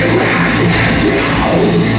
Yeah.